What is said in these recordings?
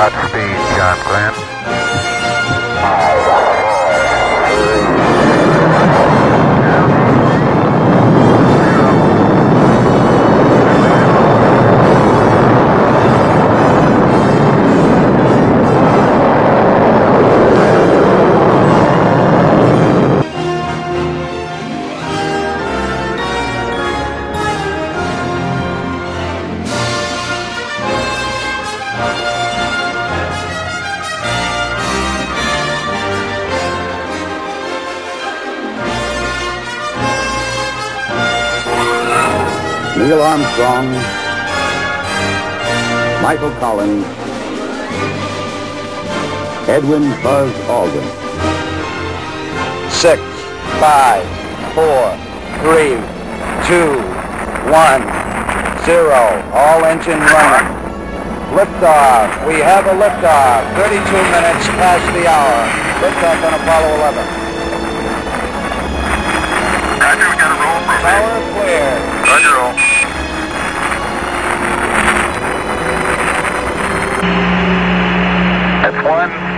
Godspeed, John Glenn. Neil Armstrong, Michael Collins, Edwin Buzz Aldrin. Six, five, four, three, two, one, zero. All engine running. Liftoff. We have a liftoff. 32 minutes past the hour. Liftoff on Apollo 11.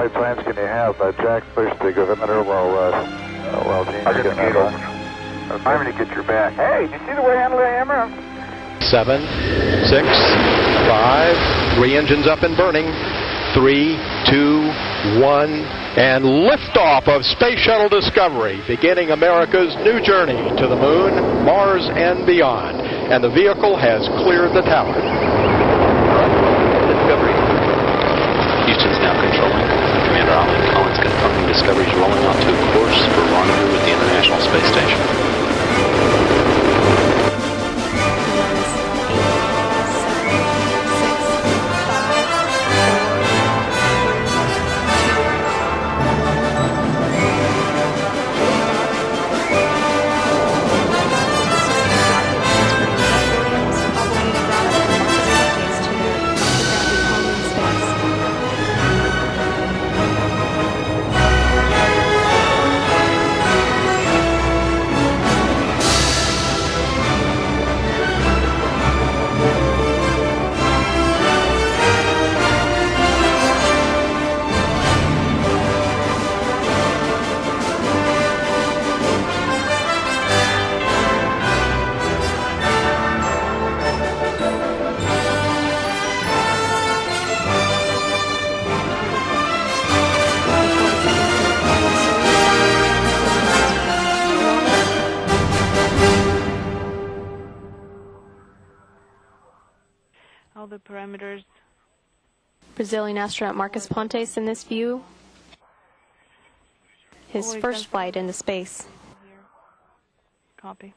Flight plans can you have? Uh, Jack, push the gravimeter while, uh, uh, while Gene's I got the getting that gate on. I'm going to get your back. Hey, did you see the way I handled that hammer? Seven, six, five, three engines up and burning. Three, two, one, and liftoff of Space Shuttle Discovery, beginning America's new journey to the moon, Mars, and beyond. And the vehicle has cleared the tower. Discovery. All the parameters. Brazilian astronaut Marcos Pontes in this view. His first flight into space. Copy.